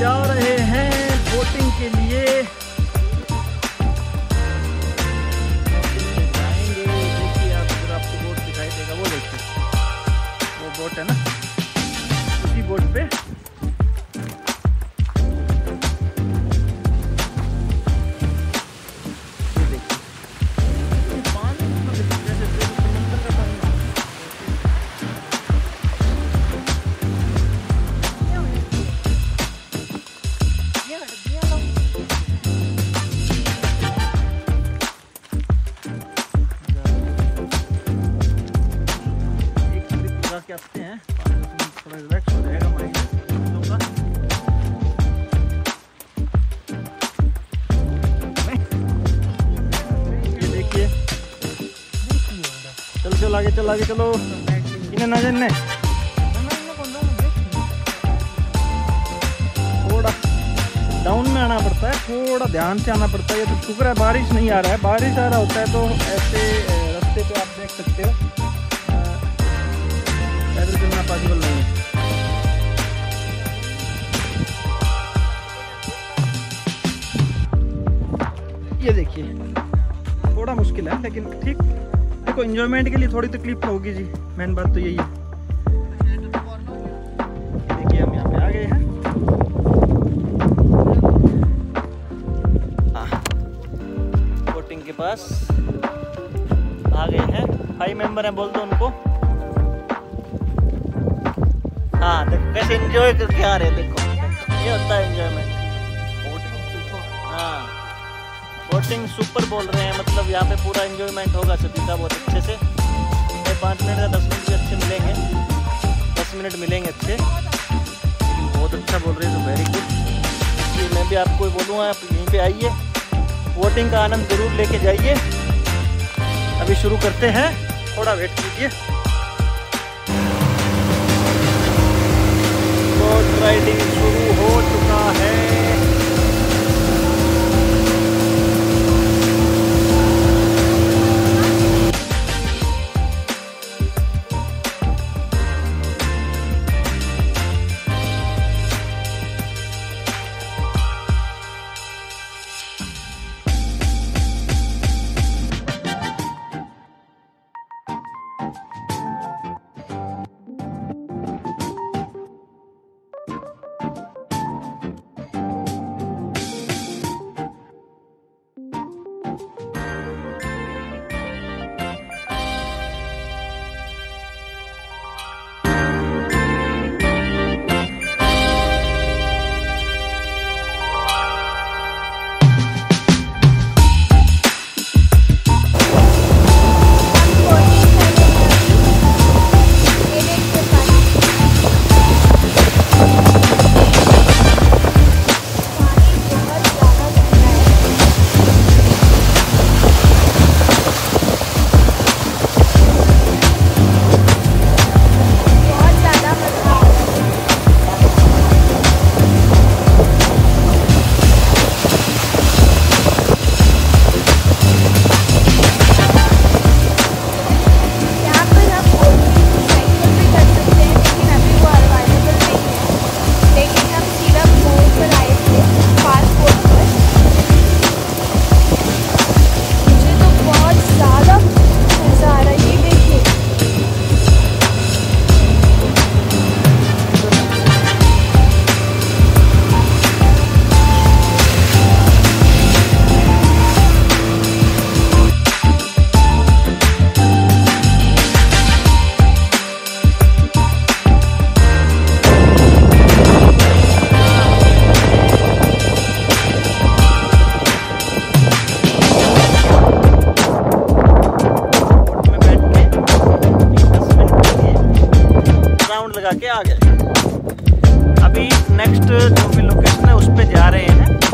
जा रहे के आते हैं थोड़ा आगे चल आगे चलो। इन्हें ना जन्ने थोड़ा डाउन में आना पड़ता है थोड़ा ध्यान से आना पड़ता है ये तो शुक्र है बारिश नहीं आ रहा है बारिश आ रहा होता है तो ऐसे रास्ते पे आप देख सकते हो ये देखिए, थोड़ा मुश्किल है, लेकिन ठीक। देखो एंजॉयमेंट के लिए थोड़ी तकलीफ़ तो होगी जी। मेन बात तो यही है। देखिए, हम यहाँ पे आ गए हैं। बोटिंग के पास आ गए हैं। फाइव मेंबर हैं, बोल दो उनको। हाँ देखो, कैसे एंजॉय करके आ रहे हैं, देखो। ये होता है एंजॉयमेंट बोटिंग सुपर बोल रहे हैं मतलब यहाँ पे पूरा एंजॉयमेंट होगा सभी का बहुत अच्छे से। ये पाँच मिनट या दस मिनट भी अच्छे मिलेंगे। दस मिनट मिलेंगे अच्छे। बहुत अच्छा बोल रहे हैं तो वेरी गुड जी, मैं भी आपको बोलूँगा, आप यहीं पे आइए। बोटिंग का आनंद ज़रूर लेके जाइए। अभी शुरू करते हैं। थोड़ा वेट कीजिए। लगा के आ गए अभी नेक्स्ट जो भी लोकेशन है, उस पर जा रहे हैं।